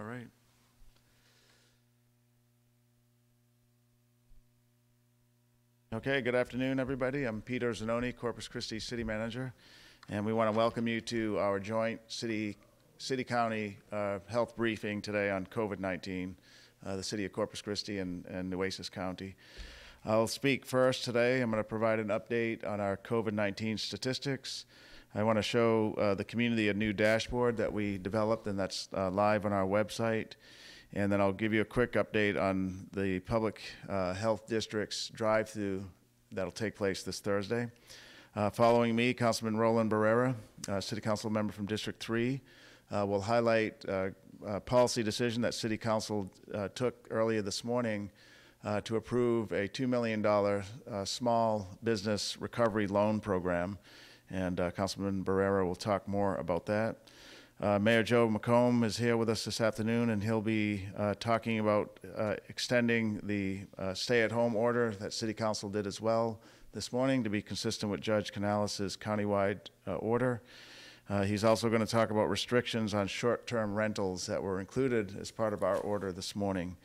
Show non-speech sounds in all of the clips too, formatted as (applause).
All right. Okay, good afternoon, everybody. I'm Peter Zanoni, Corpus Christi City Manager, and we want to welcome you to our joint city, city county uh, health briefing today on COVID-19, uh, the city of Corpus Christi and, and Nueces County. I'll speak first today. I'm going to provide an update on our COVID-19 statistics. I want to show uh, the community a new dashboard that we developed, and that's uh, live on our website. And then I'll give you a quick update on the public uh, health district's drive-through that'll take place this Thursday. Uh, following me, Councilman Roland Barrera, uh, City Council member from District 3, uh, will highlight a policy decision that City Council took earlier this morning to approve a $2 million small business recovery loan program. And Councilman Barrera will talk more about that. Uh, Mayor Joe McComb is here with us this afternoon, and he'll be uh, talking about uh, extending the uh, stay-at-home order that City Council did as well this morning to be consistent with Judge Canales' countywide uh, order. Uh, he's also going to talk about restrictions on short-term rentals that were included as part of our order this morning.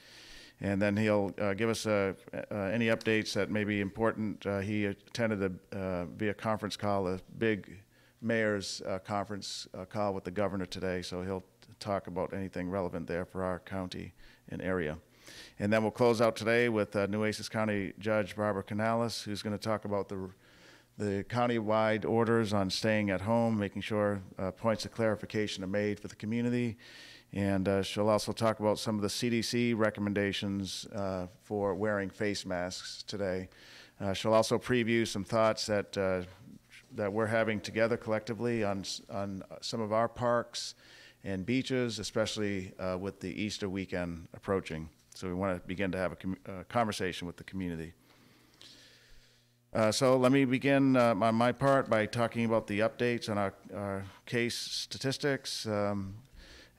And then he'll give us any updates that may be important. he attended a, via conference call a big mayor's uh, conference uh, call with the governor today, so he'll talk about anything relevant there for our county and area. And then we'll close out today with uh, Nueces County Judge Barbara Canales, who's going to talk about the the county-wide orders on staying at home, making sure uh, points of clarification are made for the community. And uh, she'll also talk about some of the CDC recommendations uh, for wearing face masks today. Uh, she'll also preview some thoughts that uh, that we're having together collectively on, on some of our parks and beaches, especially uh, with the Easter weekend approaching. So we want to begin to have a uh, conversation with the community. Uh, so let me begin uh, on my part by talking about the updates on our, our case statistics. Um,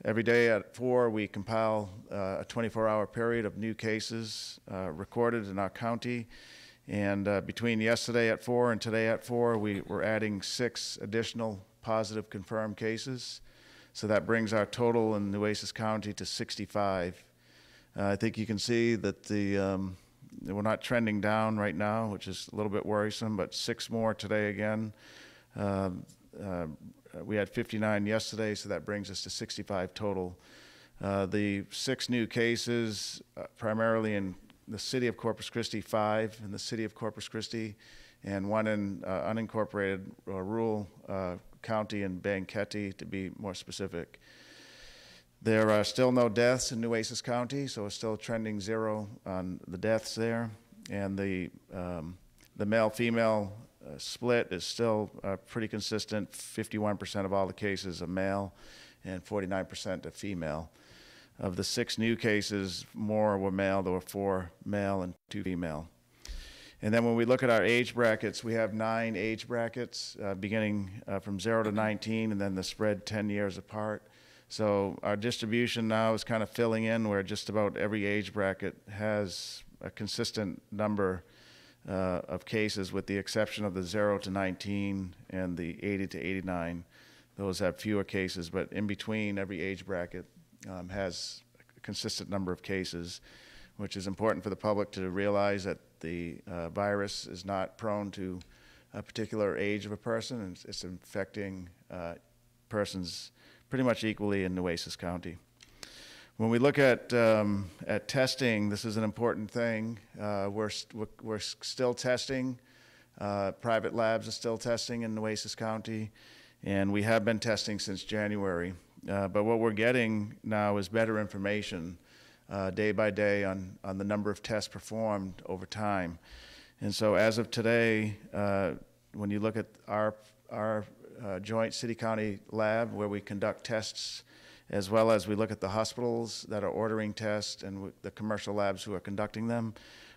every day at 4, we compile uh, a 24-hour period of new cases uh, recorded in our county. And uh, between yesterday at 4 and today at 4, we were adding six additional positive confirmed cases. So that brings our total in Nueces County to 65. Uh, I think you can see that the um, we're not trending down right now, which is a little bit worrisome, but six more today again. Uh, uh, we had 59 yesterday, so that brings us to 65 total. Uh, the six new cases, uh, primarily in the city of Corpus Christi, five in the city of Corpus Christi, and one in uh, unincorporated uh, rural uh, county in Banquete, to be more specific. There are still no deaths in Nueces County, so it's still trending zero on the deaths there. And the, um, the male-female uh, split is still uh, pretty consistent. 51% of all the cases are male and 49% are female. Of the six new cases, more were male. There were four male and two female. And then when we look at our age brackets, we have nine age brackets, uh, beginning uh, from 0 to 19, and then the spread 10 years apart. So our distribution now is kind of filling in where just about every age bracket has a consistent number uh, of cases, with the exception of the 0 to 19 and the 80 to 89. Those have fewer cases, but in between every age bracket, um, has a consistent number of cases, which is important for the public to realize that the uh, virus is not prone to a particular age of a person, and it's, infecting uh, persons pretty much equally in Nueces County. When we look at, um, at testing, this is an important thing. Uh, we're, st we're still testing. Uh, private labs are still testing in Nueces County, and we have been testing since January. Uh, but what we're getting now is better information uh, day by day on, on the number of tests performed over time. And so as of today, uh, when you look at our, our uh, joint city-county lab where we conduct tests, as well as we look at the hospitals that are ordering tests and the commercial labs who are conducting them,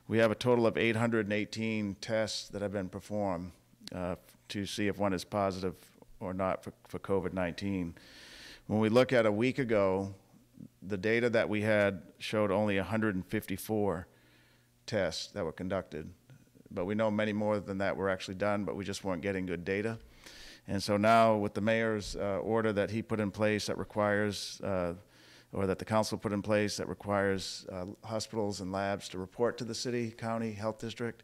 we have a total of 818 tests that have been performed uh, to see if one is positive or not for, for COVID-19. When we look at a week ago, the data that we had showed only 154 tests that were conducted. But we know many more than that were actually done, but we just weren't getting good data. And so now with the mayor's uh, order that he put in place that requires uh, or that the council put in place that requires uh, hospitals and labs to report to the city, county, health district.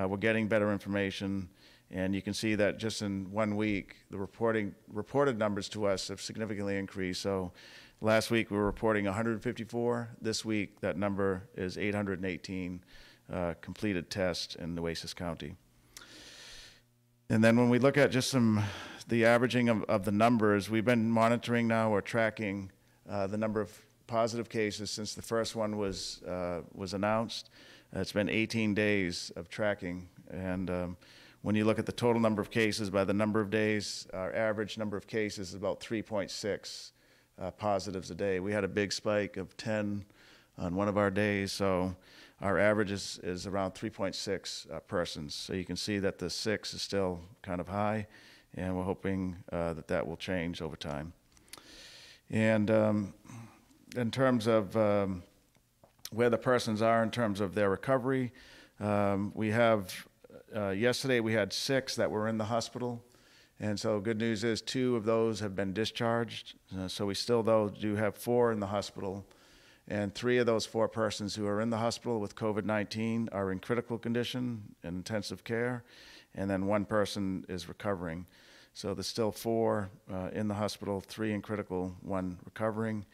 Uh, We're getting better information, and you can see that just in one week, the reporting, reported numbers to us have significantly increased. So last week, we were reporting 154. This week, that number is 818 uh, completed tests in Nueces County. And then when we look at just some, the averaging of, of the numbers, we've been monitoring now or tracking uh, the number of positive cases since the first one was, uh, was announced. It's been 18 days of tracking. And um, when you look at the total number of cases by the number of days, our average number of cases is about 3.6 uh, positives a day. We had a big spike of 10 on one of our days, so our average is, is around 3.6 uh, persons. So you can see that the six is still kind of high, and we're hoping uh, that that will change over time. And um, in terms of um, where the persons are in terms of their recovery, um, we have, uh, yesterday we had six that were in the hospital. And so good news is two of those have been discharged. Uh, so we still, though, do have four in the hospital. And three of those four persons who are in the hospital with COVID 19 are in critical condition in intensive care. And then one person is recovering. So there's still four uh, in the hospital, three in critical, one recovering.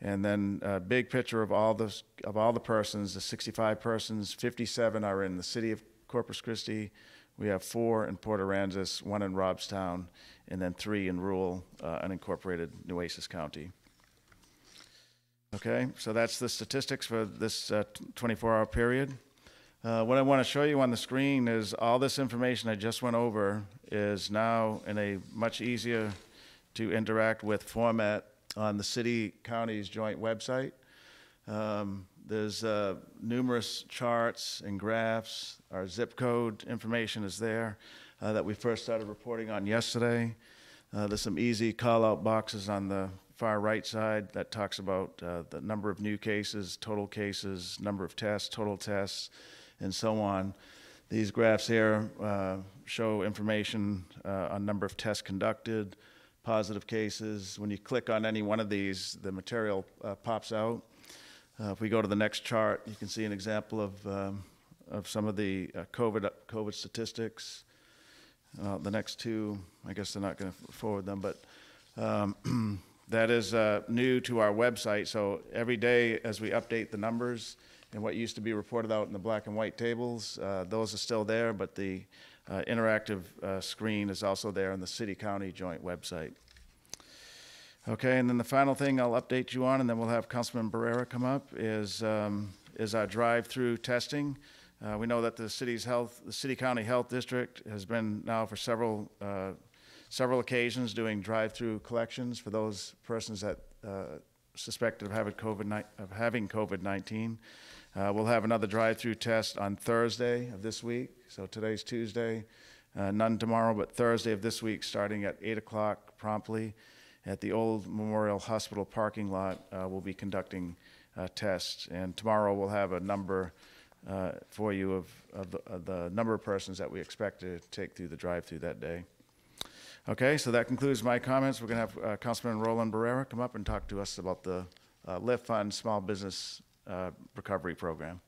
And then a big picture of all the, of all the persons, the 65 persons, 57 are in the city of Corpus Christi. We have four in Port Aransas, one in Robstown, and then three in rural, uh, unincorporated Nueces County. Okay, so that's the statistics for this uh, 24-hour period. Uh, What I want to show you on the screen is all this information I just went over is now in a much easier to interact with format on the city county's joint website. Um, There's uh, numerous charts and graphs. Our zip code information is there uh, that we first started reporting on yesterday. Uh, There's some easy call-out boxes on the far right side that talks about uh, the number of new cases, total cases, number of tests, total tests, and so on. These graphs here uh, show information uh, on number of tests conducted, positive cases. When you click on any one of these, the material uh, pops out. Uh, If we go to the next chart, you can see an example of, um, of some of the uh, COVID, COVID statistics. The next two, I guess they're not going to forward them, but um, (clears throat) that is uh, new to our website. So every day, as we update the numbers and what used to be reported out in the black and white tables, uh, those are still there, but the uh, interactive uh, screen is also there on the city-county joint website. Okay, and then the final thing I'll update you on, and then we'll have Councilman Barrera come up, is, um, is our drive-through testing. Uh, we know that the city's health, the city-county health district has been now for several, uh, several occasions doing drive-through collections for those persons that uh, suspected of having COVID, of having COVID-19. Uh, we'll have another drive-through test on Thursday of this week. So today's Tuesday, uh, none tomorrow, but Thursday of this week, starting at 8 o'clock promptly at the old Memorial Hospital parking lot. Uh, we'll be conducting uh, tests, and tomorrow we'll have a number uh, for you of, of, the, of the number of persons that we expect to take through the drive-through that day. Okay, so that concludes my comments. We're going to have uh, Councilman Roland Barrera come up and talk to us about the uh, LIFT Fund Small Business uh, Recovery Program.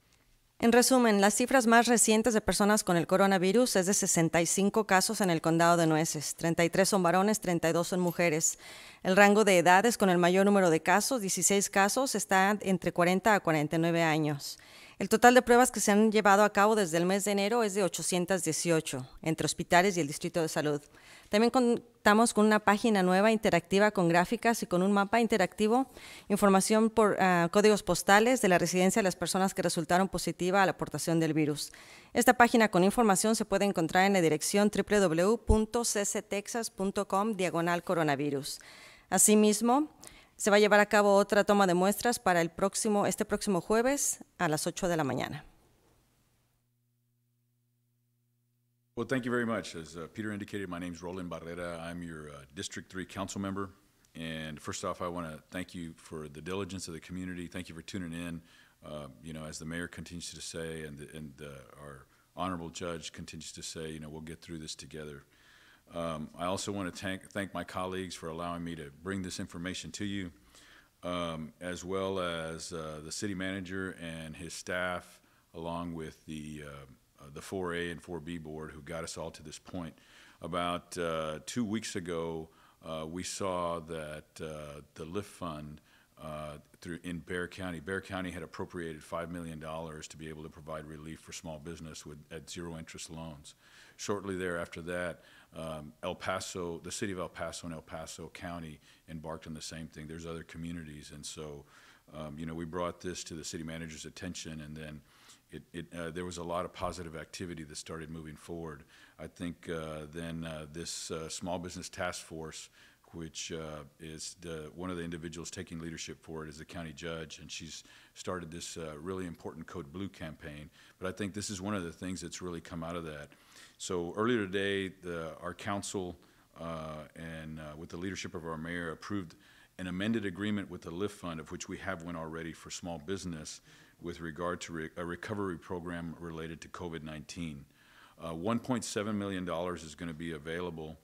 En resumen, las cifras más recientes de personas con el coronavirus es de 65 casos en el condado de Nueces. 33 son varones, 32 son mujeres. El rango de edades con el mayor número de casos, 16 casos, está entre 40 a 49 años. El total de pruebas que se han llevado a cabo desde el mes de enero es de 818 entre hospitales y el Distrito de Salud. También contamos con una página nueva interactiva con gráficas y con un mapa interactivo, información por uh, códigos postales de la residencia de las personas que resultaron positivas a la aportación del virus. Esta página con información se puede encontrar en la dirección www.cctexas.com diagonal coronavirus. Asimismo, se va a llevar a cabo otra toma de muestras para el próximo, este próximo jueves a las 8 de la mañana. Well, thank you very much. As uh, Peter indicated, my name is Roland Barrera. I'm your uh, District 3 council member. And first off, I want to thank you for the diligence of the community. Thank you for tuning in. Uh, you know, as the mayor continues to say, and, the, and uh, our honorable judge continues to say, you know, we'll get through this together. Um, I also want to thank, thank my colleagues for allowing me to bring this information to you. um, as well as uh, the city manager and his staff, along with the, uh, the 4A and 4B board who got us all to this point. About uh, two weeks ago, uh, we saw that uh, the LIFT fund uh, through, in Bexar County, Bexar County had appropriated $5 million to be able to provide relief for small business with, at zero interest loans. Shortly thereafter that, um, El Paso, the city of El Paso and El Paso County embarked on the same thing. There's other communities, and so, um, you know, we brought this to the city manager's attention, and then it, it, uh, there was a lot of positive activity that started moving forward. I think uh, then uh, this uh, small business task force, which uh, is the, one of the individuals taking leadership for it, is the county judge, and she's started this uh, really important Code Blue campaign. But I think this is one of the things that's really come out of that. So earlier today, the, our council and with the leadership of our mayor approved an amended agreement with the LIFT Fund, of which we have one already for small business, with regard to re- a recovery program related to COVID-19. Uh, $1.7 million is going to be available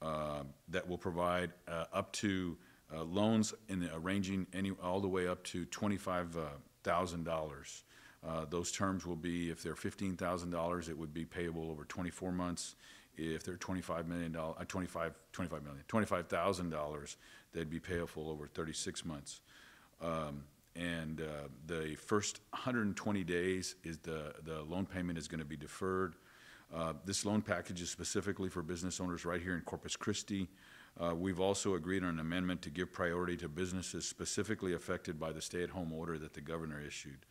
uh, that will provide uh, up to uh, loans in the, ranging any, all the way up to $25,000. Uh, Those terms will be, if they're $15,000, it would be payable over 24 months. If they're $25 million, uh, 25, 25 million, $25,000, they'd be payable over 36 months. Um, And uh, the first 120 days is the, the loan payment is going to be deferred. Uh, This loan package is specifically for business owners right here in Corpus Christi. Uh, We've also agreed on an amendment to give priority to businesses specifically affected by the stay-at-home order that the governor issued.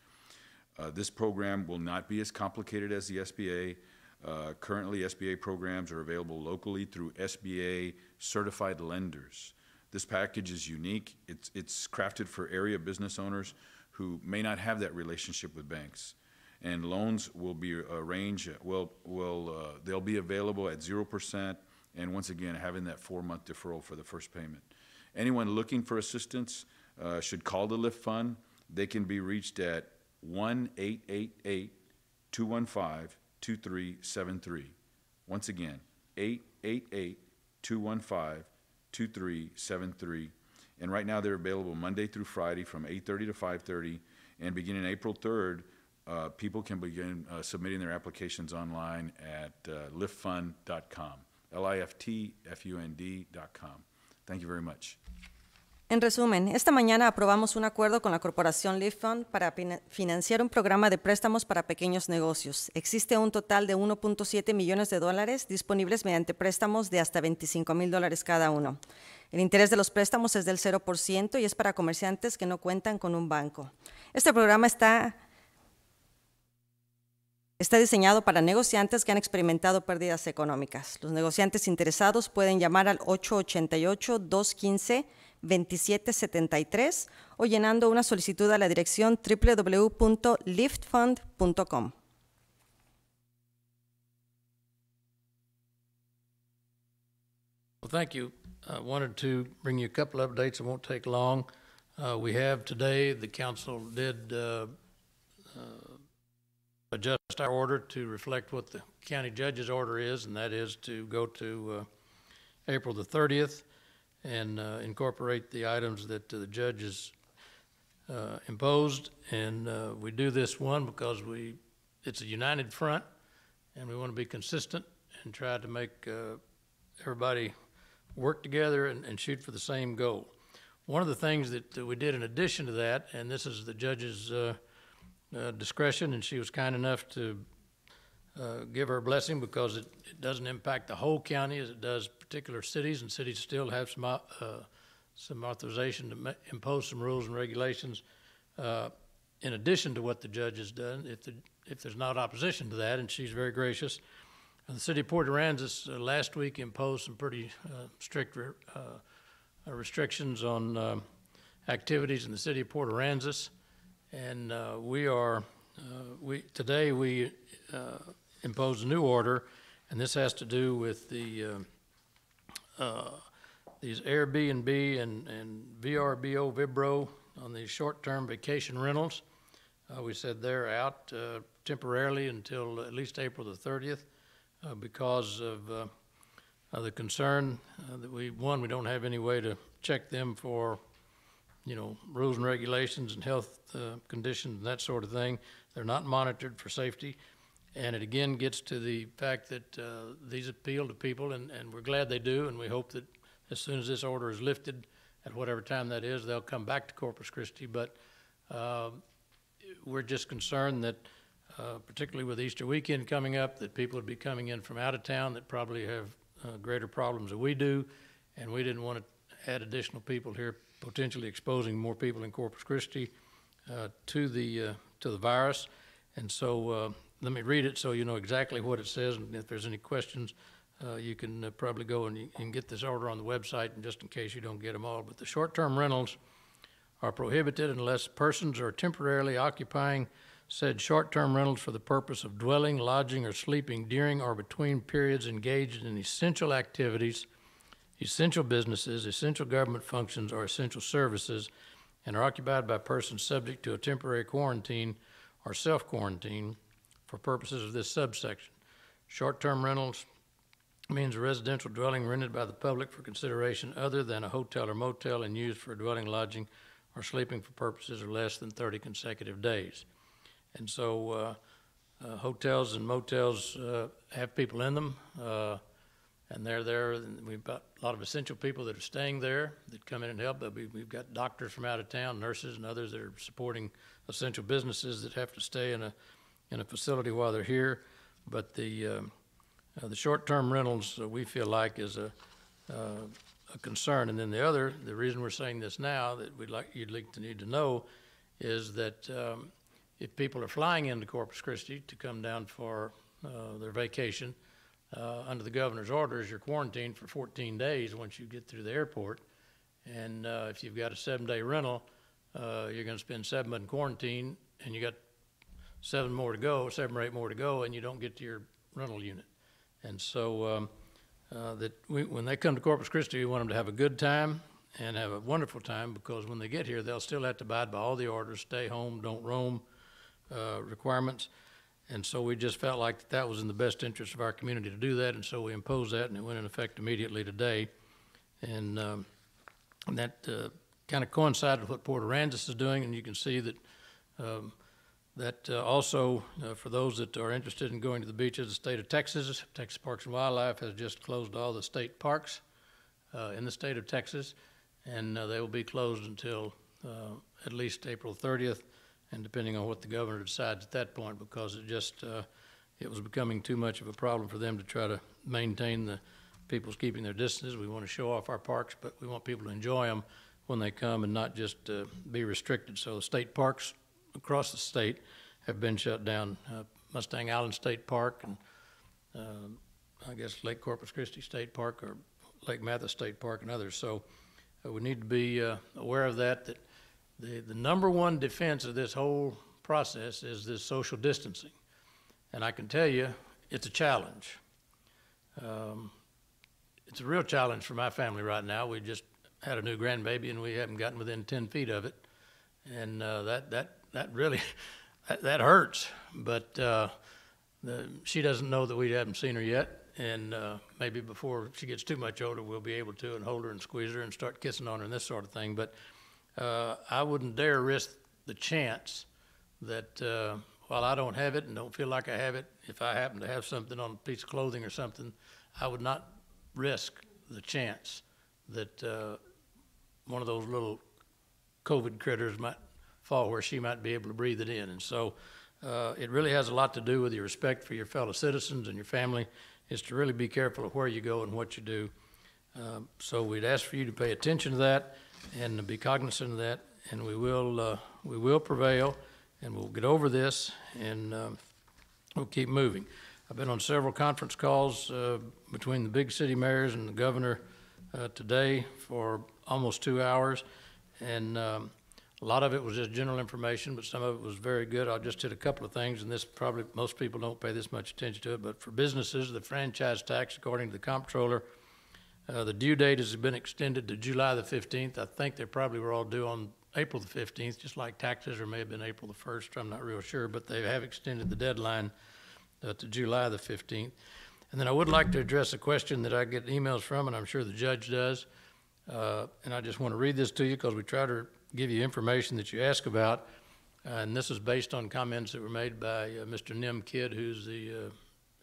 Uh, This program will not be as complicated as the SBA. Uh, Currently, SBA programs are available locally through SBA certified lenders. This package is unique. It's, it's crafted for area business owners who may not have that relationship with banks. And loans will be arranged, will, will, uh, they'll be available at zero percent, and once again, having that four-month deferral for the first payment. Anyone looking for assistance uh, should call the LIFT Fund. They can be reached at one eight eight eight two one five two three seven three. Once again, eight eight eight two one five two three seven three. And right now, they're available Monday through Friday from eight thirty to five thirty. And beginning April third, uh, people can begin uh, submitting their applications online at uh, liftfund.com, L-I-F-T-F-U-N-D dot com. Thank you very much. En resumen, esta mañana aprobamos un acuerdo con la corporación Lift Fund para fina- financiar un programa de préstamos para pequeños negocios. Existe un total de 1.7 millones de dólares disponibles mediante préstamos de hasta 25 mil dólares cada uno. El interés de los préstamos es del 0% y es para comerciantes que no cuentan con un banco. Este programa está Está diseñado para negociantes que han experimentado pérdidas económicas. Los negociantes interesados pueden llamar al 888-215-2773 o llenando una solicitud a la dirección www.liftfund.com. Well, thank you. I wanted to bring you a couple of updates. It won't take long. Uh, We have today, the council did uh, uh, adjust our order to reflect what the county judge's order is, and that is to go to uh, April the 30th and uh, incorporate the items that the judge has uh, imposed. And uh, we do this, one, because we, it's a united front, and we want to be consistent and try to make uh, everybody work together and, and shoot for the same goal. One of the things that, that we did in addition to that, and this is the judge's uh, uh, discretion, and she was kind enough to uh, give her a blessing because it, it doesn't impact the whole county as it does particular cities, and cities still have some, uh, some authorization to impose some rules and regulations uh, in addition to what the judge has done, if, the, if there's not opposition to that, and she's very gracious. Uh, The city of Port Aransas uh, last week imposed some pretty uh, strict re- restrictions on activities in the city of Port Aransas. And we are, we, today we uh, imposed a new order, and this has to do with the, um, uh, these Airbnb and, and VRBO, Vibro on these short-term vacation rentals. Uh, We said they're out uh, temporarily until at least April the 30th uh, because of uh, uh, the concern uh, that we, one, we don't have any way to check them for you know, rules and regulations and health uh, conditions and that sort of thing. They're not monitored for safety. And it again gets to the fact that uh, these appeal to people, and, and we're glad they do, and we hope that as soon as this order is lifted, at whatever time that is, they'll come back to Corpus Christi. But uh, we're just concerned that, uh, particularly with Easter weekend coming up, that people would be coming in from out of town that probably have uh, greater problems than we do, and we didn't want to add additional people here, potentially exposing more people in Corpus Christi uh, to the, uh, to the virus. And so, let me read it so you know exactly what it says, and if there's any questions, uh, you can uh, probably go and can get this order on the website, and just in case you don't get them all. But the short-term rentals are prohibited unless persons are temporarily occupying said short-term rentals for the purpose of dwelling, lodging, or sleeping during or between periods engaged in essential activities, essential businesses, essential government functions, or essential services, and are occupied by persons subject to a temporary quarantine or self-quarantine for purposes of this subsection. Short-term rentals means a residential dwelling rented by the public for consideration other than a hotel or motel and used for dwelling, lodging, or sleeping for purposes of less than 30 consecutive days. And so uh, uh, hotels and motels uh, have people in them, uh, and they're there. And we've got a lot of essential people that are staying there that come in and help. But we've got doctors from out of town, nurses, and others that are supporting essential businesses that have to stay in a in a facility while they're here. But the um, uh, the short-term rentals, uh, we feel like is a, uh, a concern. And then the other, the reason we're saying this now, that we'd like, you'd like to need to know, is that um, if people are flying into Corpus Christi to come down for uh, their vacation, uh, under the governor's orders, you're quarantined for 14 days once you get through the airport. And uh, if you've got a seven-day rental, you're going to spend seven in quarantine, and you got seven more to go, seven or eight more to go, and you don't get to your rental unit. And so um, uh, that we, when they come to Corpus Christi, we want them to have a good time and have a wonderful time because when they get here, they'll still have to abide by all the orders, stay home, don't roam uh, requirements. And so we just felt like that was in the best interest of our community to do that, and so we imposed that, and it went in effect immediately today. And, um, and that uh, kind of coincided with what Port Aransas is doing, and you can see that um, that uh, also, uh, for those that are interested in going to the beaches, of the state of Texas, Texas Parks and Wildlife has just closed all the state parks uh, in the state of Texas, and uh, they will be closed until uh, at least April 30th, and depending on what the governor decides at that point, because it just uh, it was becoming too much of a problem for them to try to maintain the people's keeping their distances. We want to show off our parks, but we want people to enjoy them when they come and not just be restricted. So the state parks across the state have been shut down. Uh, Mustang Island State Park and uh, I guess Lake Corpus Christi State Park or Lake Mathis State Park and others. So uh, we need to be uh, aware of that. That the the number one defense of this whole process is this social distancing, and I can tell you it's a challenge. Um, it's a real challenge for my family right now. We just had a new grandbaby and we haven't gotten within 10 feet of it. And uh, that, that that really that, that hurts. But uh, the, she doesn't know that we haven't seen her yet, and uh, maybe before she gets too much older, we'll be able to and hold her and squeeze her and start kissing on her and this sort of thing. But uh, I wouldn't dare risk the chance that uh, while I don't have it and don't feel like I have it, if I happen to have something on a piece of clothing or something, I would not risk the chance that uh, one of those little COVID critters might fall where she might be able to breathe it in. And so uh, it really has a lot to do with your respect for your fellow citizens and your family, is to really be careful of where you go and what you do. Um, so we'd ask for you to pay attention to that and to be cognizant of that, and we will, uh, we will prevail, and we'll get over this, and um, we'll keep moving. I've been on several conference calls uh, between the big city mayors and the governor uh, today for almost two hours, and um, a lot of it was just general information, but some of it was very good. I'll just hit a couple of things, and this probably, most people don't pay this much attention to it, but for businesses, the franchise tax, according to the comptroller, uh, the due date has been extended to July the 15th. I think they probably were all due on April the 15th, just like taxes, or may have been April the 1st. I'm not real sure, but they have extended the deadline uh, to July the 15th. And then I would like to address a question that I get emails from, and I'm sure the judge does. Uh, and I just want to read this to you because we try to give you information that you ask about, uh, and this is based on comments that were made by uh, Mr. Nim Kidd, who's the uh,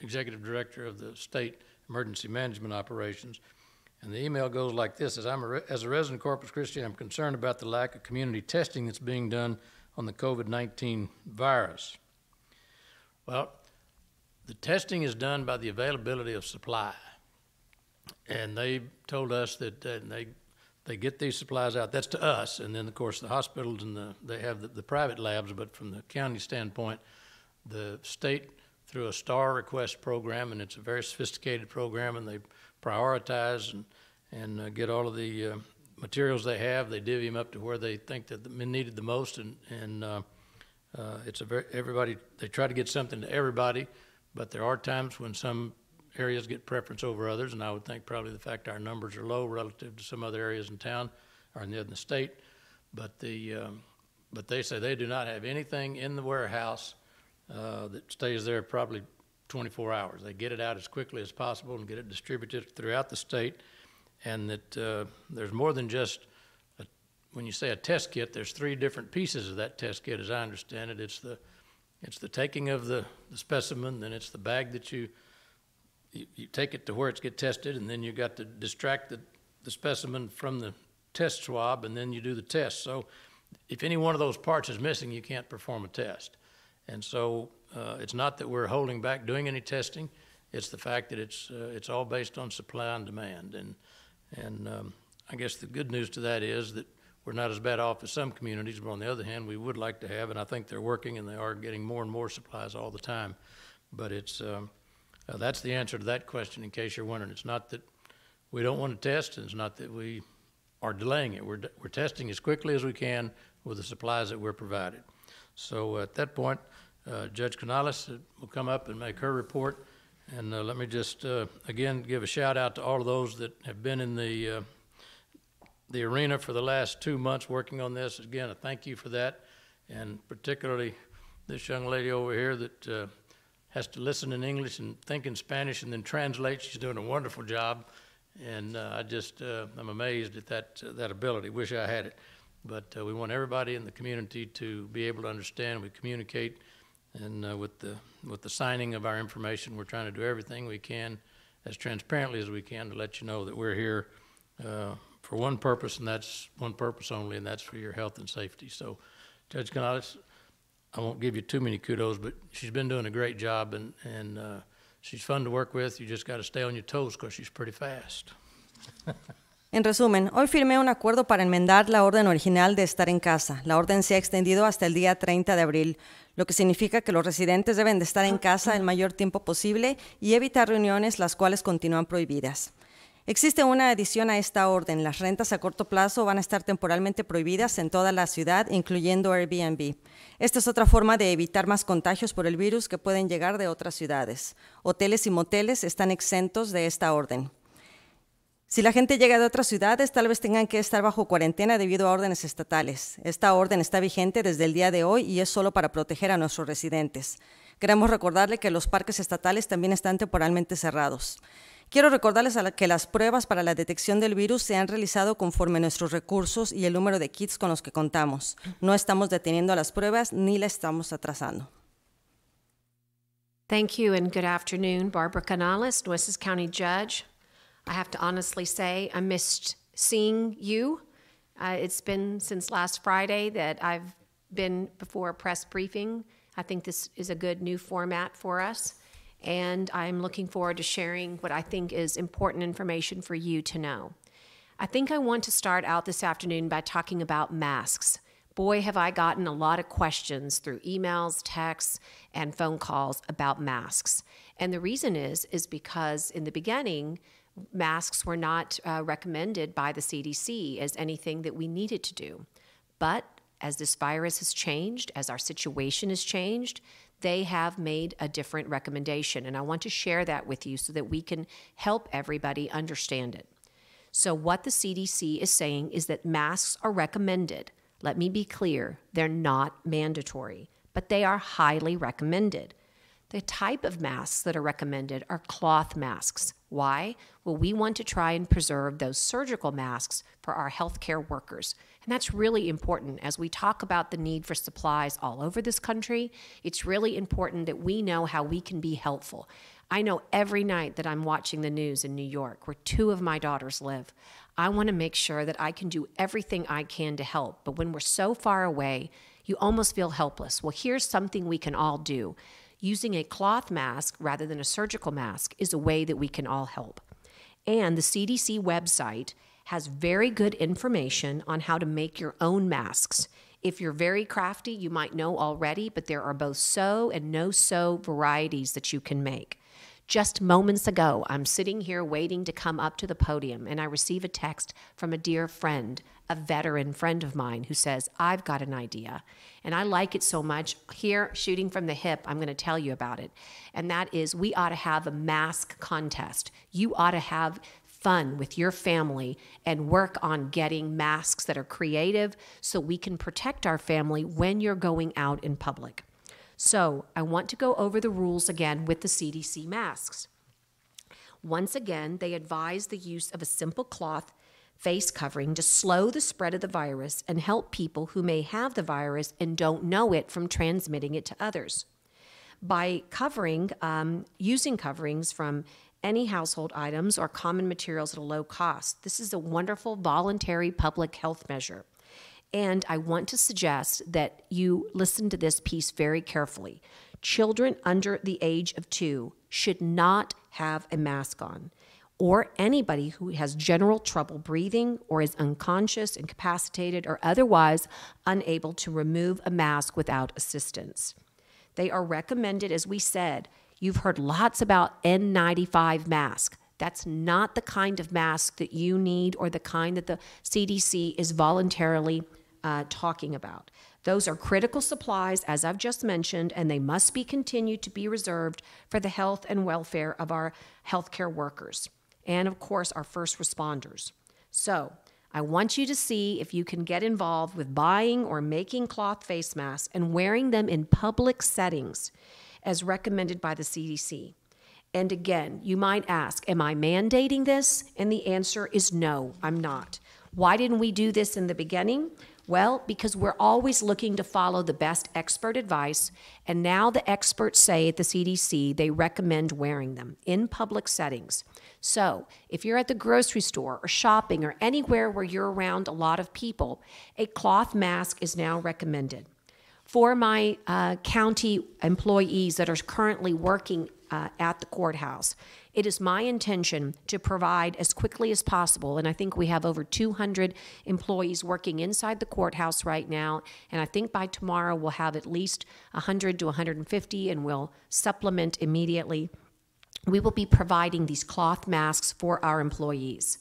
Executive Director of the State Emergency Management Operations. And the email goes like this, as I'm a, as a resident of Corpus Christi, I'm concerned about the lack of community testing that's being done on the COVID-19 virus. Well, the testing is done by the availability of supply. And they told us that uh, they, they get these supplies out, that's to us, and then, of course, the hospitals and the, they have the, the private labs, but from the county standpoint, the state, through a STAR request program, and it's a very sophisticated program, and they prioritize and, and uh, get all of the uh, materials they have, they divvy them up to where they think that the men needed the most, and, and uh, uh, it's a very, everybody, they try to get something to everybody, but there are times when some areas get preference over others, and I would think probably the fact our numbers are low relative to some other areas in town or in the, state. But the, um, but they say they do not have anything in the warehouse uh, that stays there probably 24 hours. They get it out as quickly as possible and get it distributed throughout the state, and that uh, there's more than just a, when you say a test kit. There's three different pieces of that test kit, as I understand it. It's the it's the taking of the, the specimen, then it's the bag that you, you you take it to where it's get tested, and then you got to distract the, the specimen from the test swab, and then you do the test. So if any one of those parts is missing, you can't perform a test. And so uh, it's not that we're holding back doing any testing. It's the fact that it's uh, it's all based on supply and demand. And and um, I guess the good news to that is that we're not as bad off as some communities. But on the other hand, we would like to have, and I think they're working, and they are getting more and more supplies all the time. But it's um, uh, that's the answer to that question. In case you're wondering, it's not that we don't want to test, and it's not that we are delaying it. We're we're testing as quickly as we can with the supplies that we're provided. So at that point, uh, Judge Canales will come up and make her report. And uh, let me just, uh, again, give a shout out to all of those that have been in the, uh, the arena for the last two months working on this. Again, a thank you for that. And particularly this young lady over here that uh, has to listen in English and think in Spanish and then translate. She's doing a wonderful job. And uh, I just, uh, I'm amazed at that, that ability. Wish I had it. But uh, we want everybody in the community to be able to understand. We communicate, and uh, with the with the signing of our information, we're trying to do everything we can, as transparently as we can, to let you know that we're here uh, for one purpose, and that's one purpose only, and that's for your health and safety. So, Judge Canales, I won't give you too many kudos, but she's been doing a great job, and and uh, she's fun to work with. You just got to stay on your toes because she's pretty fast. (laughs) En resumen, hoy firmé un acuerdo para enmendar la orden original de estar en casa. La orden se ha extendido hasta el día 30 de abril, lo que significa que los residentes deben de estar en casa el mayor tiempo posible y evitar reuniones las cuales continúan prohibidas. Existe una adición a esta orden. Las rentas a corto plazo van a estar temporalmente prohibidas en toda la ciudad, incluyendo Airbnb. Esta es otra forma de evitar más contagios por el virus que pueden llegar de otras ciudades. Hoteles y moteles están exentos de esta orden. Si la gente llega de otras ciudades, tal vez tengan que estar bajo cuarentena debido a órdenes estatales. Esta orden está vigente desde el día de hoy y es solo para proteger a nuestros residentes. Queremos recordarle que los parques estatales también están temporalmente cerrados. Quiero recordarles que las pruebas para la detección del virus se han realizado conforme nuestros recursos y el número de kits con los que contamos. No estamos deteniendo las pruebas ni la estamos atrasando. Thank you and good afternoon. Barbara Canales, Nueces County Judge. I have to honestly say, I missed seeing you. Uh, it's been since last Friday that I've been before a press briefing. I think this is a good new format for us. And I'm looking forward to sharing what I think is important information for you to know. I think I want to start out this afternoon by talking about masks. Boy, have I gotten a lot of questions through emails, texts, and phone calls about masks. And the reason is is because in the beginning, masks were not uh, recommended by the CDC as anything that we needed to do. But as this virus has changed, as our situation has changed, they have made a different recommendation. And I want to share that with you so that we can help everybody understand it. So, what the CDC is saying is that masks are recommended. Let me be clear, they're not mandatory, but they are highly recommended. The type of masks that are recommended are cloth masks. Why? Well, we want to try and preserve those surgical masks for our healthcare workers. And that's really important as we talk about the need for supplies all over this country. It's really important that we know how we can be helpful. I know every night that I'm watching the news in New York, where two of my daughters live, I want to make sure that I can do everything I can to help. But when we're so far away, you almost feel helpless. Well, here's something we can all do. Using a cloth mask rather than a surgical mask is a way that we can all help. And the CDC website has very good information on how to make your own masks. If you're very crafty, you might know already, but there are both sew and no sew varieties that you can make. Just moments ago, I'm sitting here waiting to come up to the podium, and I receive a text from a dear friend, a veteran friend of mine, who says, I've got an idea. And I like it so much. Here, shooting from the hip, I'm going to tell you about it. And that is, we ought to have a mask contest. You ought to have fun with your family and work on getting masks that are creative so we can protect our family when you're going out in public. So, I want to go over the rules again with the CDC masks. Once again, they advise the use of a simple cloth face covering to slow the spread of the virus and help people who may have the virus and don't know it from transmitting it to others. By covering, um, using coverings from any household items or common materials at a low cost. This is a wonderful voluntary public health measure. And I want to suggest that you listen to this piece very carefully. Children under the age of two should not have a mask on, or anybody who has general trouble breathing or is unconscious, incapacitated, or otherwise unable to remove a mask without assistance. They are recommended, as we said, You've heard lots about N95 mask. That's not the kind of mask that you need or the kind that the CDC is voluntarily uh, talking about. Those are critical supplies, as I've just mentioned, and they must be continued to be reserved for the health and welfare of our healthcare workers and, of course, our first responders. So, I want you to see if you can get involved with buying or making cloth face masks and wearing them in public settings as recommended by the CDC. And again, you might ask, Am I mandating this? And the answer is no, I'm not. Why didn't we do this in the beginning? Well, because we're always looking to follow the best expert advice, and now the experts say at the CDC they recommend wearing them in public settings. So, if you're at the grocery store or shopping or anywhere where you're around a lot of people, a cloth mask is now recommended for my uh, county employees that are currently working uh, at the courthouse. It is my intention to provide as quickly as possible, and I think we have over 200 employees working inside the courthouse right now, and I think by tomorrow we'll have at least 100 to 150, and we'll supplement immediately. We will be providing these cloth masks for our employees.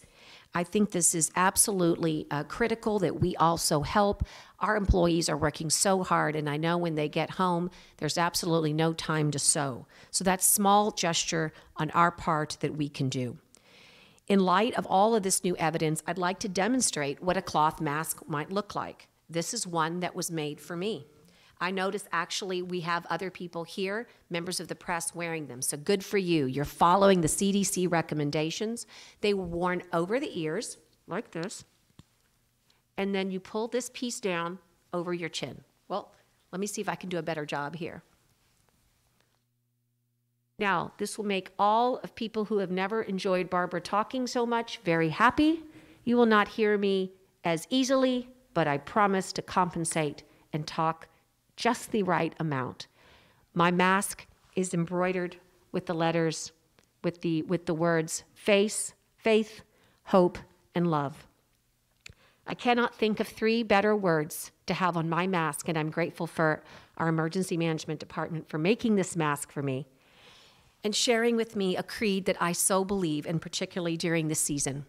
I think this is absolutely uh, critical that we also help. Our employees are working so hard, and I know when they get home, there's absolutely no time to sew. So that's small gesture on our part that we can do. In light of all of this new evidence, I'd like to demonstrate what a cloth mask might look like. This is one that was made for me. I notice actually we have other people here, members of the press, wearing them. So good for you. You're following the CDC recommendations. They worn over the ears, like this, and then you pull this piece down over your chin. Well, let me see if I can do a better job here. Now, this will make all of people who have never enjoyed Barbara talking so much very happy. You will not hear me as easily, but I promise to compensate and talk just the right amount. My mask is embroidered with the letters, with the, with the words face, faith, hope, and love. I cannot think of three better words to have on my mask, and I'm grateful for our emergency management department for making this mask for me and sharing with me a creed that I so believe, and particularly during this season.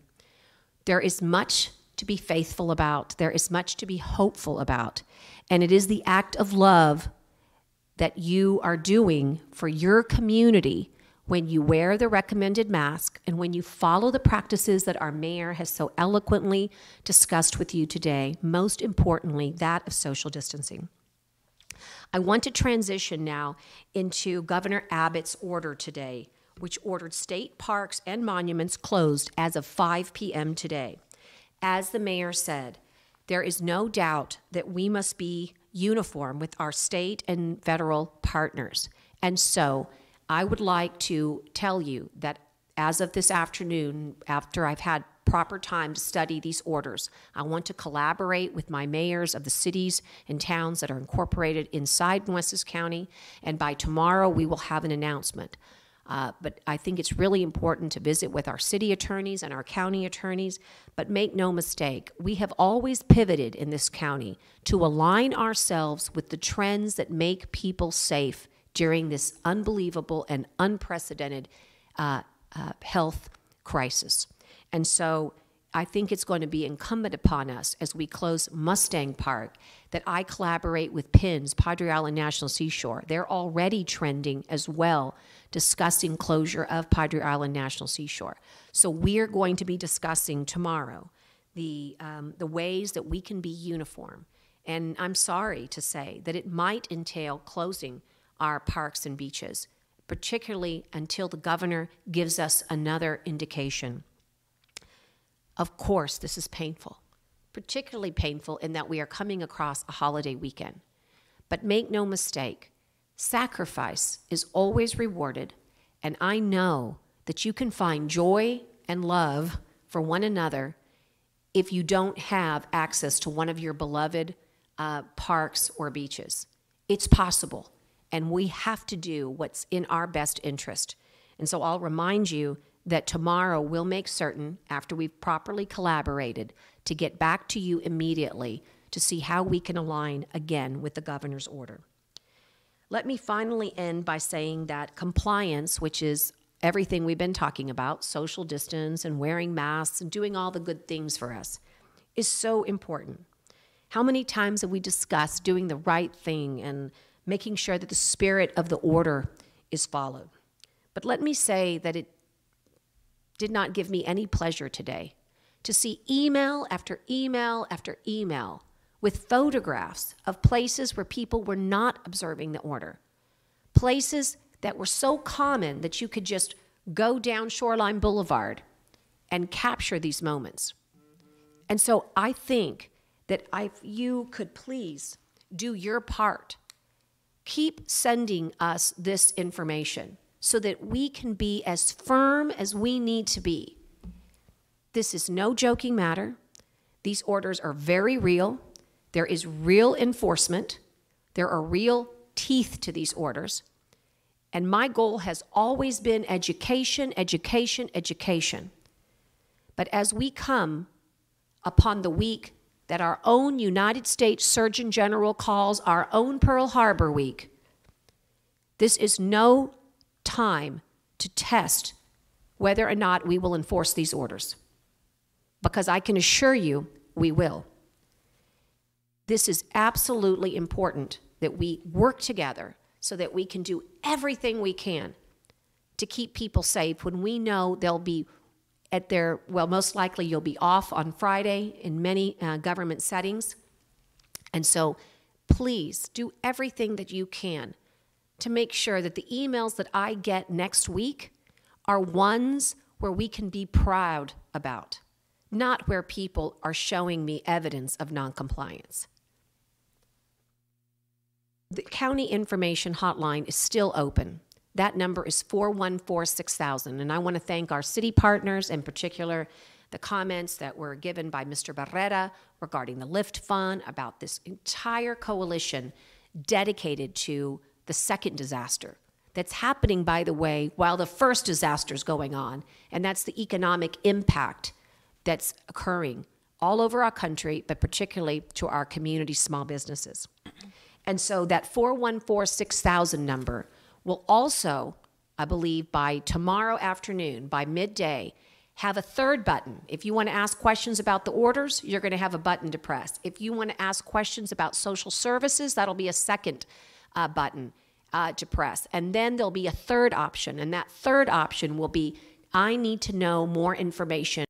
There is much to be faithful about, there is much to be hopeful about. And it is the act of love that you are doing for your community when you wear the recommended mask and when you follow the practices that our mayor has so eloquently discussed with you today, most importantly, that of social distancing. I want to transition now into Governor Abbott's order today, which ordered state parks and monuments closed as of 5 p.m. today. As the mayor said, there is no doubt that we must be uniform with our state and federal partners. And so I would like to tell you that as of this afternoon, after I've had proper time to study these orders, I want to collaborate with my mayors of the cities and towns that are incorporated inside Nueces County. And by tomorrow, we will have an announcement. Uh, but I think it's really important to visit with our city attorneys and our county attorneys. But make no mistake, we have always pivoted in this county to align ourselves with the trends that make people safe during this unbelievable and unprecedented uh, uh, health crisis. And so I think it's going to be incumbent upon us as we close Mustang Park that I collaborate with PINS, Padre Island National Seashore. They're already trending as well, discussing closure of Padre Island National Seashore. So we're going to be discussing tomorrow the, um, the ways that we can be uniform. And I'm sorry to say that it might entail closing our parks and beaches, particularly until the governor gives us another indication. Of course, this is painful, particularly painful in that we are coming across a holiday weekend. But make no mistake, sacrifice is always rewarded, and I know that you can find joy and love for one another if you don't have access to one of your beloved uh, parks or beaches. It's possible, and we have to do what's in our best interest. And so I'll remind you that tomorrow we'll make certain, after we've properly collaborated, to get back to you immediately to see how we can align again with the governor's order. Let me finally end by saying that compliance, which is everything we've been talking about social distance and wearing masks and doing all the good things for us, is so important. How many times have we discussed doing the right thing and making sure that the spirit of the order is followed? But let me say that it did not give me any pleasure today to see email after email after email with photographs of places where people were not observing the order. Places that were so common that you could just go down Shoreline Boulevard and capture these moments. And so I think that if you could please do your part, keep sending us this information so that we can be as firm as we need to be. This is no joking matter. These orders are very real. There is real enforcement. There are real teeth to these orders. And my goal has always been education, education, education. But as we come upon the week that our own United States Surgeon General calls our own Pearl Harbor Week, this is no time to test whether or not we will enforce these orders. Because I can assure you we will. This is absolutely important that we work together so that we can do everything we can to keep people safe when we know they'll be at their, well, most likely you'll be off on Friday in many uh, government settings. And so please do everything that you can to make sure that the emails that I get next week are ones where we can be proud about, not where people are showing me evidence of noncompliance. The county information hotline is still open. That number is 414 6000. And I want to thank our city partners, in particular, the comments that were given by Mr. Barrera regarding the LIFT Fund, about this entire coalition dedicated to the second disaster that's happening, by the way, while the first disaster is going on, and that's the economic impact that's occurring all over our country, but particularly to our community small businesses. And so that 414 6000 number will also, I believe, by tomorrow afternoon, by midday, have a third button. If you want to ask questions about the orders, you're going to have a button to press. If you want to ask questions about social services, that'll be a second uh, button uh, to press. And then there'll be a third option, and that third option will be I need to know more information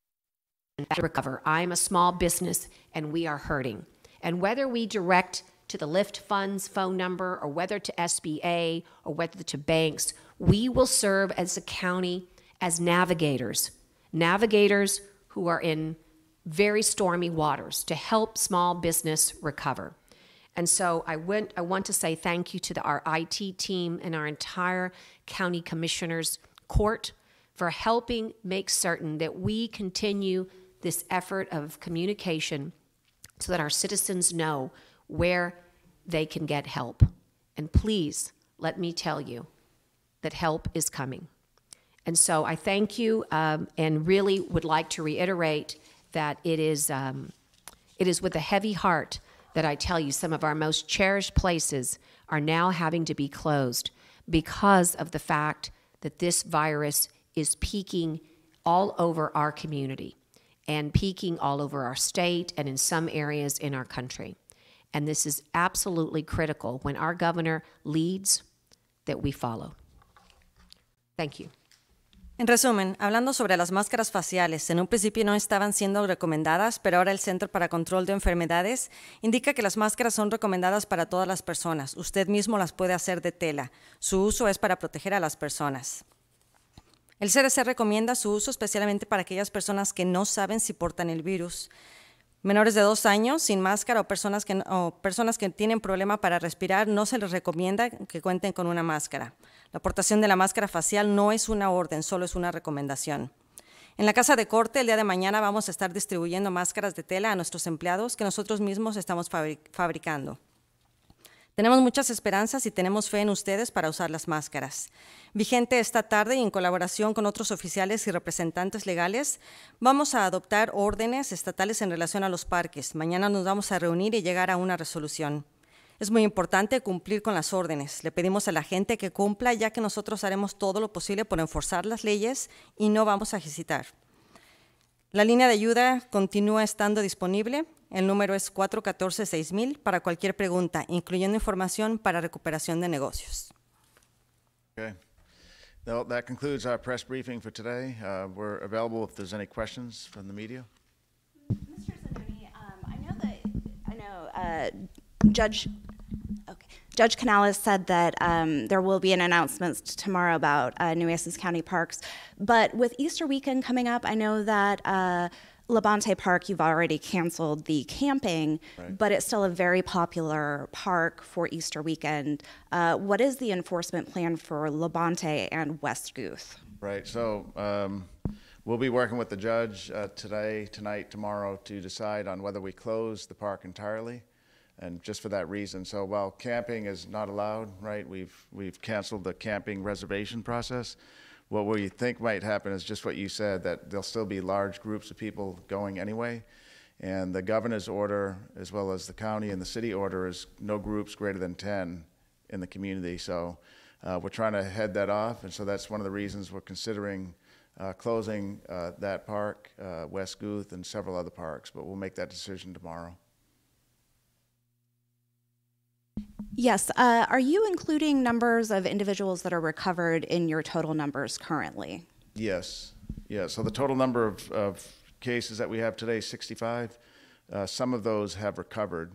to recover. I'm a small business and we are hurting. And whether we direct to the Lift Funds phone number or whether to SBA or whether to banks, we will serve as a county as navigators. Navigators who are in very stormy waters to help small business recover. And so I went I want to say thank you to the, our IT team and our entire county commissioners court for helping make certain that we continue this effort of communication so that our citizens know where they can get help. And please let me tell you that help is coming. And so I thank you um, and really would like to reiterate that it is, um, it is with a heavy heart that I tell you some of our most cherished places are now having to be closed because of the fact that this virus is peaking all over our community and peaking all over our state and in some areas in our country. And this is absolutely critical when our governor leads that we follow. Thank you. En resumen, hablando sobre las máscaras faciales, en un principio no estaban siendo recomendadas, pero ahora el Centro para Control de Enfermedades indica que las máscaras son recomendadas para todas las personas. Usted mismo las puede hacer de tela. Su uso es para proteger a las personas. El CDC recomienda su uso especialmente para aquellas personas que no saben si portan el virus. Menores de dos años sin máscara o personas que, o personas que tienen problema para respirar, no se les recomienda que cuenten con una máscara. La aportación de la máscara facial no es una orden, solo es una recomendación. En la casa de corte, el día de mañana vamos a estar distribuyendo máscaras de tela a nuestros empleados que nosotros mismos estamos fabricando. Tenemos muchas esperanzas y tenemos fe en ustedes para usar las máscaras. Vigente esta tarde y en colaboración con otros oficiales y representantes legales, vamos a adoptar órdenes estatales en relación a los parques. Mañana nos vamos a reunir y llegar a una resolución. Es muy importante cumplir con las órdenes. Le pedimos a la gente que cumpla, ya que nosotros haremos todo lo posible por enforzar las leyes y no vamos a hesitar. La línea de ayuda continúa estando disponible. El número es 414-6000 para cualquier pregunta, incluyendo información para recuperación de negocios. Okay. Well, that concludes our press briefing for today. Uh, we're available if there's any questions from the media. Mr. Zanoni, um, I know that I know uh, Judge okay, Judge Canales said that um, there will be an announcement tomorrow about uh, Nueces County parks, but with Easter weekend coming up, I know that. Uh, Labonte Park, you've already canceled the camping, Right. but it's still a very popular park for Easter weekend. Uh, what is the enforcement plan for Labonte and West Guth? Right, so um, we'll be working with the judge uh, today, tonight, tomorrow to decide on whether we close the park entirely. And just for that reason, so while camping is not allowed, right, we've, we've canceled the camping reservation process. What we think might happen is just what you said, that there'll still be large groups of people going anyway. And the governor's order, as well as the county and the city order, is no groups greater than 10 in the community. So uh, we're trying to head that off, and so that's one of the reasons we're considering uh, closing uh, that park, uh, West Guth, and several other parks. But we'll make that decision tomorrow. Yes. Uh, are you including numbers of individuals that are recovered in your total numbers currently? Yes, yeah. So the total number of, of cases that we have today 65. Uh, some of those have recovered.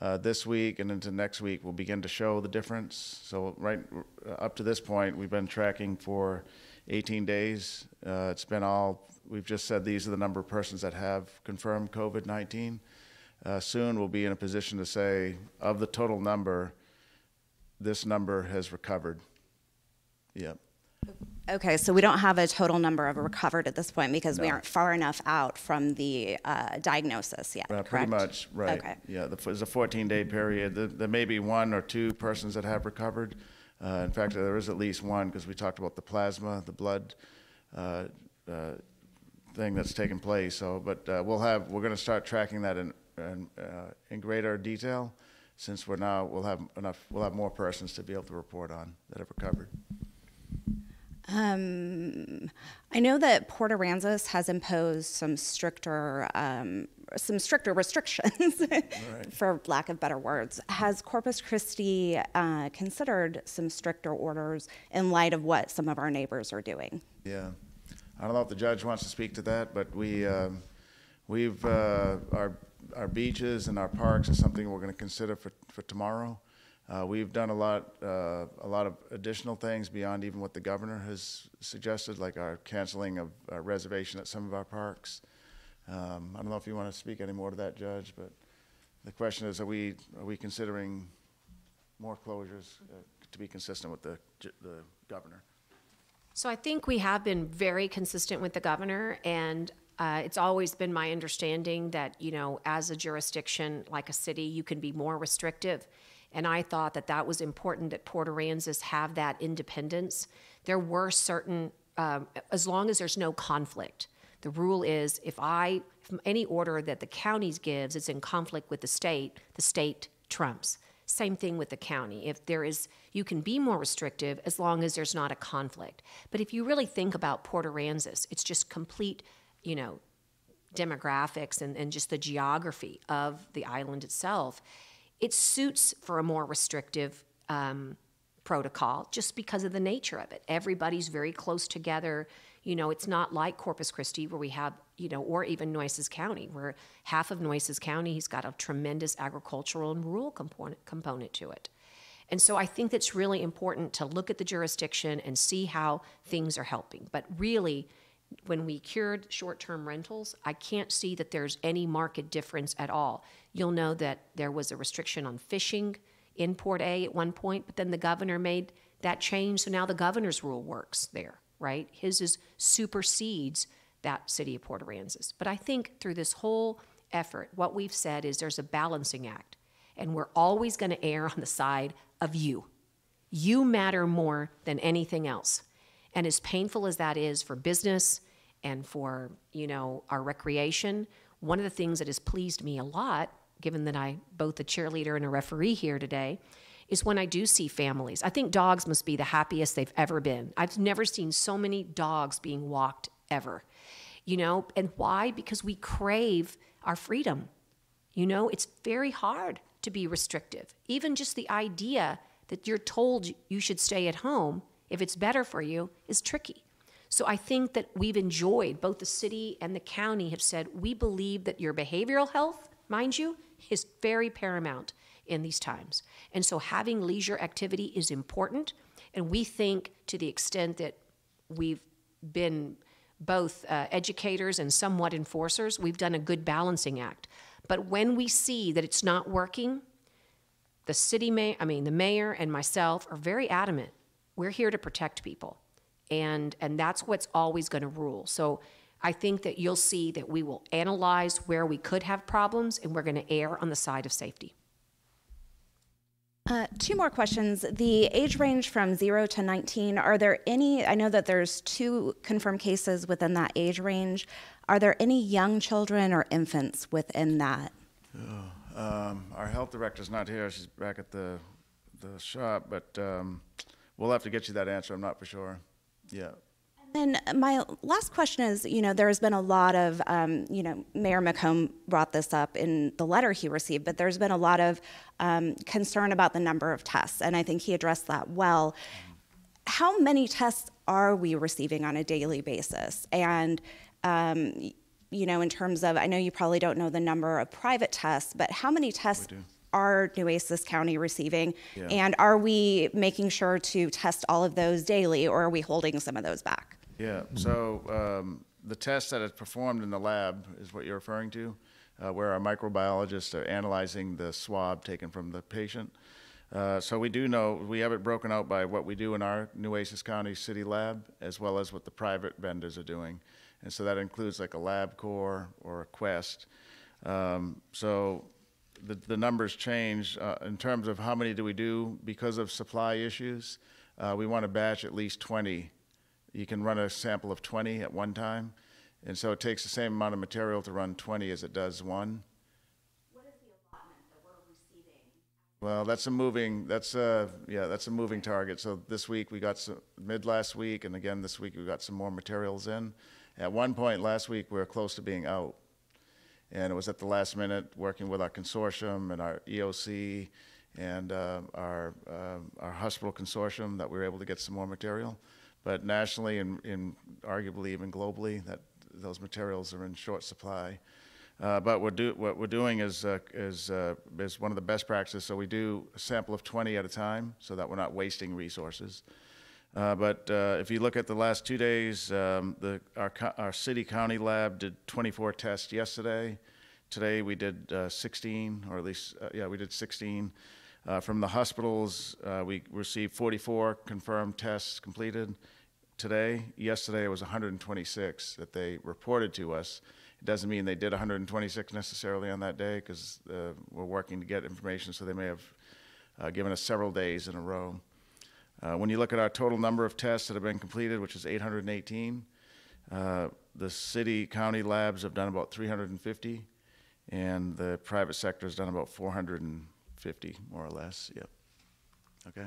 Uh, this week and into next week, we'll begin to show the difference. So right uh, up to this point, we've been tracking for 18 days. Uh, it's been all. We've just said these are the number of persons that have confirmed COVID-19. Uh, soon, we'll be in a position to say of the total number, this number has recovered. Yep. Okay, so we don't have a total number of recovered at this point because we aren't far enough out from the uh, diagnosis yet, Uh? Pretty much, right. Okay. Yeah, the- there's a 14-day period. There- There may be one or two persons that have recovered. Uh, In fact, there is at least one, because we talked about the plasma, the blood uh, uh, thing that's taken place. So, but uh, we'll have, we're going to start tracking that in, in uh, in greater detail, since we're now, we'll have enough, we'll have more persons to be able to report on that have recovered. Um, I know that Port Aransas has imposed some stricter, um, some stricter restrictions, (laughs) for lack of better words. Has Corpus Christi uh, considered some stricter orders in light of what some of our neighbors are doing? Yeah. I don't know if the judge wants to speak to that, but we, um, we've, uh, our, our beaches and our parks is something we're going to consider for, for tomorrow. Uh, we've done a lot, uh, a lot of additional things beyond even what the governor has suggested, like our canceling of uh, reservation at some of our parks. Um, I don't know if you want to speak any more to that, Judge, but the question is, are we, are we considering more closures uh, to be consistent with the, the governor? So I think we have been very consistent with the governor, and uh, it's always been my understanding that, you know, as a jurisdiction like a city, you can be more restrictive. And I thought that that was important that Port Aransas have that independence. There were certain, um, as long as there's no conflict. The rule is if I, if any order that the counties gives is in conflict with the state, the state trumps. Same thing with the county. If there is, you can be more restrictive as long as there's not a conflict. But if you really think about Port Aransas, it's just complete, you know, demographics and, and just the geography of the island itself. It suits for a more restrictive um, protocol just because of the nature of it. Everybody's very close together. You know, it's not like Corpus Christi where we have, you know, or even Nueces County, where half of Nueces County has got a tremendous agricultural and rural component, component to it. And so I think that's really important to look at the jurisdiction and see how things are helping. But really, when we cured short-term rentals, I can't see that there's any market difference at all. You'll know that there was a restriction on fishing in Port A at one point, but then the governor made that change, so now the governor's rule works there, right? His is supersedes that city of Port Aransas. But I think through this whole effort, what we've said is there's a balancing act, and we're always going to err (laughs) on the side of you. You matter more than anything else. And as painful as that is for business and for, you know, our recreation, one of the things that has pleased me a lot, given that I both a cheerleader and a referee here today, is when I do see families. I think dogs must be the happiest they've ever been. I've never seen so many dogs being walked ever. You know, and why? Because we crave our freedom. You know, it's very hard to be restrictive. Even just the idea that you're told you should stay at home if it's better for you is tricky. So I think that we've enjoyed, both the city and the county have said, we believe that your behavioral health, mind you, is very paramount in these times. And so having leisure activity is important. And we think to the extent that we've been both uh, educators and somewhat enforcers, we've done a good balancing act. But when we see that it's not working, the city may, I mean, the mayor and myself are very adamant. We're here to protect people. And, and that's what's always going to rule. So I think that you'll see that we will analyze where we could have problems and we're going to err on the side of safety. Uh, two more questions. The age range from 0 to 19, are there any, I know that there's two confirmed cases within that age range. Are there any young children or infants within that? Um, Our health director's not here, she's back at the, the shop, but um, we'll have to get you that answer, I'm not for sure. Yeah. And my last question is, you know, there's been a lot of, um, you know, Mayor McComb brought this up in the letter he received, but there's been a lot of um, concern about the number of tests, and I think he addressed that well. How many tests are we receiving on a daily basis? And, um, you know, in terms of, I know you probably don't know the number of private tests, but how many tests. Are Nueces County receiving? Yeah. And are we making sure to test all of those daily, or are we holding some of those back? Yeah, so um, the test that is performed in the lab is what you're referring to, uh, where our microbiologists are analyzing the swab taken from the patient. Uh, So we do know, we have it broken out by what we do in our Nueces County City Lab, as well as what the private vendors are doing. And so that includes like a LabCorp or a Quest. Um, So the, the numbers change uh, in terms of how many do we do because of supply issues. Uh, We want to batch at least 20 you can run a sample of 20 at one time. And so it takes the same amount of material to run 20 as it does one. Well, that's a moving, that's a, yeah, that's a moving target. So this week, we got some, mid last week, and again this week, we got some more materials in. At one point last week, we were close to being out. And it was at the last minute, working with our consortium and our EOC and uh, our, um, our hospital consortium, that we were able to get some more material. But nationally and, and arguably even globally, that those materials are in short supply. Uh, but what, do, what we're doing is, uh, is, uh, is one of the best practices. So we do a sample of 20 at a time so that we're not wasting resources. Uh, But uh, if you look at the last two days, um, the, our, our city county lab did 24 tests yesterday. Today, we did uh, 16, or at least, uh, yeah, we did 16. Uh, From the hospitals, uh, we received 44 confirmed tests completed today. Yesterday, it was 126 that they reported to us. It doesn't mean they did 126 necessarily on that day, because we're working to get information, so they may have given us several days in a row. Uh, When you look at our total number of tests that have been completed, which is 818, uh, the city, county labs have done about 350, and the private sector has done about 450, more or less, yep. Okay?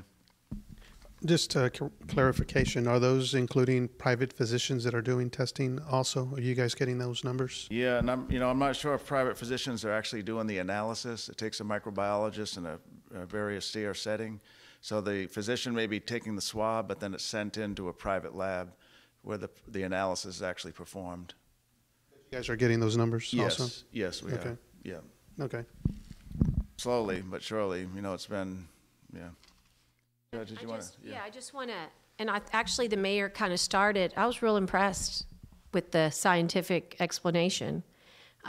Just uh, clarification, are those including private physicians that are doing testing also? Are you guys getting those numbers? Yeah, and I'm, you know, I'm not sure if private physicians are actually doing the analysis. It takes a microbiologist in a, a very austere setting. So the physician may be taking the swab, but then it's sent into a private lab where the, the analysis is actually performed. You guys are getting those numbers also? Yes, yes, we Okay. are. Yeah, Okay. slowly but surely. You know, it's been, yeah. Yeah, did I you want just- to? Yeah, I just want to, and I, actually, the mayor kind of started, I was real impressed with the scientific explanation.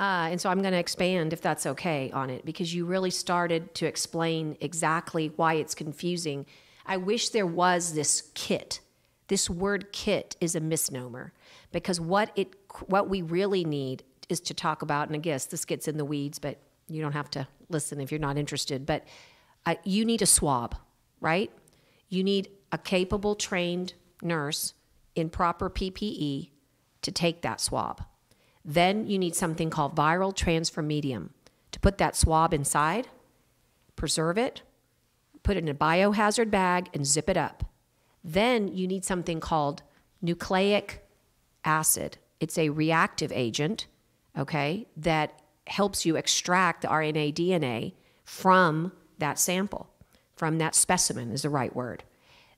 Uh, and so I'm going to expand, if that's okay, on it, because you really started to explain exactly why it's confusing. I wish there was this kit. This word kit is a misnomer because what it what we really need is to talk about and I guess this gets in the weeds but you don't have to listen if you're not interested but uh, you need a swab right you need a capable trained nurse in proper PPE to take that swab then you need something called viral transfer medium to put that swab inside preserve it put it in a biohazard bag and zip it up then you need something called nucleic acid. It's a reactive agent, okay, that helps you extract the RNA DNA from that sample, from that specimen is the right word.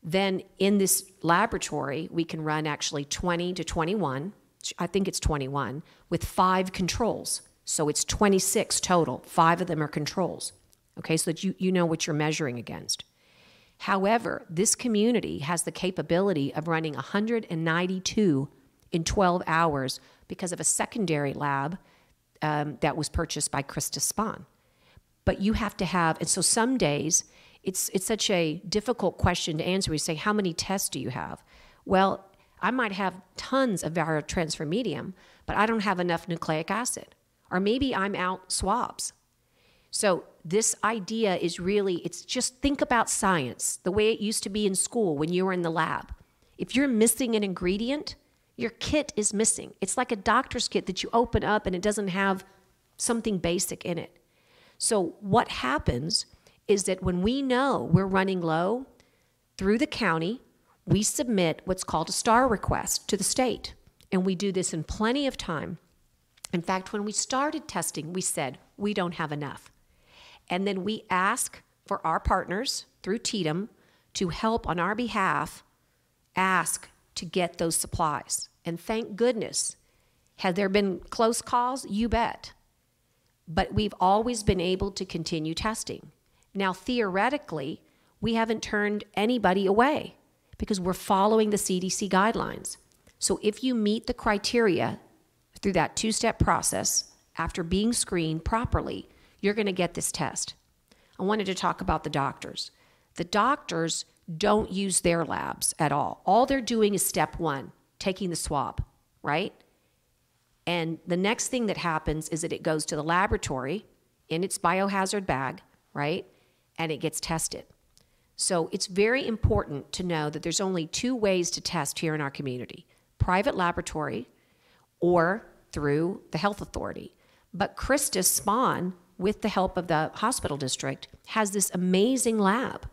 Then in this laboratory, we can run actually 20 to 21, I think it's 21, with five controls. So it's 26 total. Five of them are controls, okay, so that you, you know what you're measuring against. However, this community has the capability of running 192 in 12 hours because of a secondary lab um, that was purchased by Christus Spohn. But you have to have, and so some days it's it's such a difficult question to answer. We say, how many tests do you have? Well, I might have tons of viral transfer medium, but I don't have enough nucleic acid, or maybe I'm out swabs. So this idea is really it's just think about science the way it used to be in school when you were in the lab. If you're missing an ingredient, your kit is missing. It's like a doctor's kit that you open up and it doesn't have something basic in it. So what happens is that when we know we're running low through the county, we submit what's called a star request to the state. And we do this in plenty of time. In fact, when we started testing, we said, we don't have enough. And then we ask for our partners through TDEM to help on our behalf ask to get those supplies. And thank goodness. Have there been close calls? You bet. But we've always been able to continue testing. Now, theoretically, we haven't turned anybody away because we're following the CDC guidelines. So if you meet the criteria through that two step process after being screened properly, you're going to get this test. I wanted to talk about the doctors. The doctors don't use their labs at all. All they're doing is step one, taking the swab, right? And the next thing that happens is that it goes to the laboratory in its biohazard bag, right? And it gets tested. So it's very important to know that there's only two ways to test here in our community private laboratory or through the health authority. But Christus Spohn, with the help of the hospital district, has this amazing lab.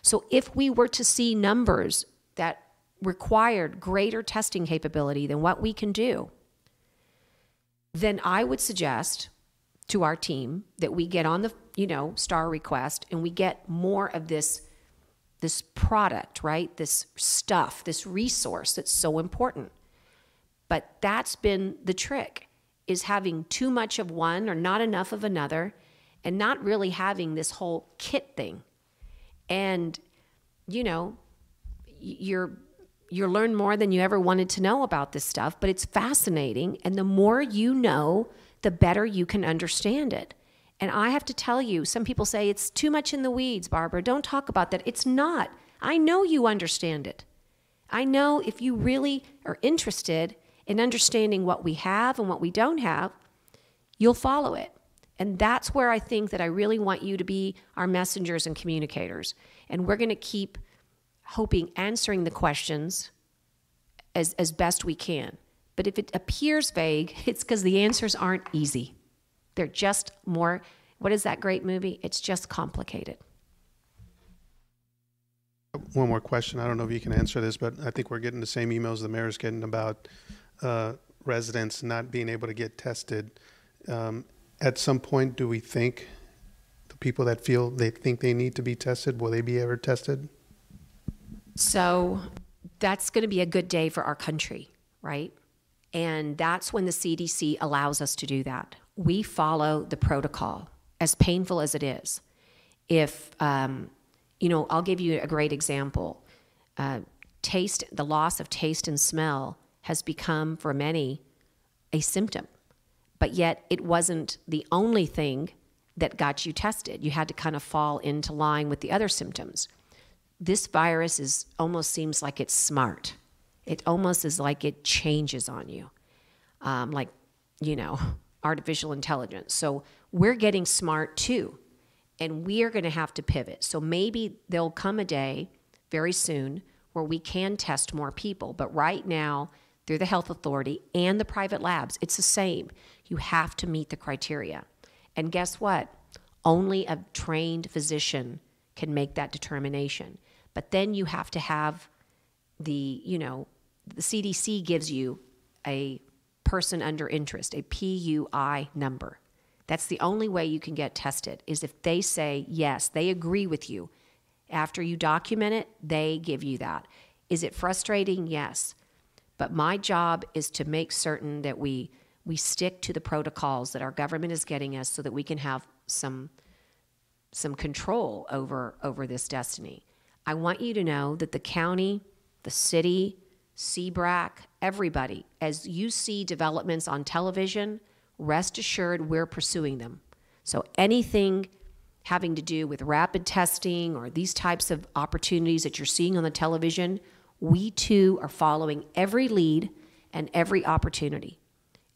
So if we were to see numbers that required greater testing capability than what we can do, then I would suggest to our team that we get on the, you know, star request and we get more of this this product, right? This stuff, this resource that's so important. But that's been the trick is having too much of one or not enough of another and not really having this whole kit thing. And you know, you're you learn more than you ever wanted to know about this stuff, but it's fascinating. And the more you know, the better you can understand it. And I have to tell you, some people say it's too much in the weeds, Barbara. Don't talk about that. It's not. I know you understand it. I know if you really are interested in understanding what we have and what we don't have, you'll follow it. And that's where I think that I really want you to be our messengers and communicators. And we're going to keep hoping answering the questions as, as best we can. But if it appears vague, (laughs) it's because the answers aren't easy. They're just more, what is that great movie? It's just complicated. One more question. I don't know if you can answer this, but I think we're getting the same emails the mayor's getting about uh, residents not being able to get tested. Um, at some point, do we think the people that feel they think they need to be tested, will they be ever tested? So that's going to be a good day for our country, right? And that's when the CDC allows us to do that. We follow the protocol, as painful as it is. If, um, you know, I'll give you a great example. Uh, taste, the loss of taste and smell has become for many a symptom, but yet it wasn't the only thing that got you tested. You had to kind of fall into line with the other symptoms this virus is almost seems like it's smart. It almost is like it changes on you, um, like you know, artificial intelligence. So we're getting smart too, and we are going to have to pivot. So maybe there'll come a day very soon where we can test more people. But right now, through the health authority and the private labs, it's the same. You have to meet the criteria. And guess what? Only a trained physician can make that determination. But then you have to have the, you know, the CDC gives you a person under interest, a PUI number. That's the only way you can get tested is if they say yes, they agree with you. After you document it, they give you that. Is it frustrating? Yes. But my job is to make certain that we we stick to the protocols that our government is getting us so that we can have some some control over over this destiny. I want you to know that the county, the city, CBRAC, everybody, as you see developments on television, rest assured we're pursuing them. So anything having to do with rapid testing or these types of opportunities that you're seeing on the television, we too are following every lead and every opportunity.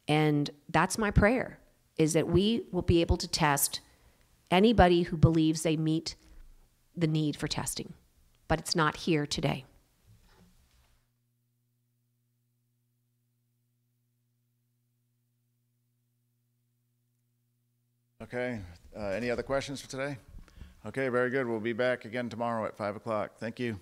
And that's my prayer is that we will be able to test anybody who believes they meet the need for testing but it's not here today. Okay, uh, any other questions for today? Okay, very good. We'll be back again tomorrow at 5 o'clock. Thank you.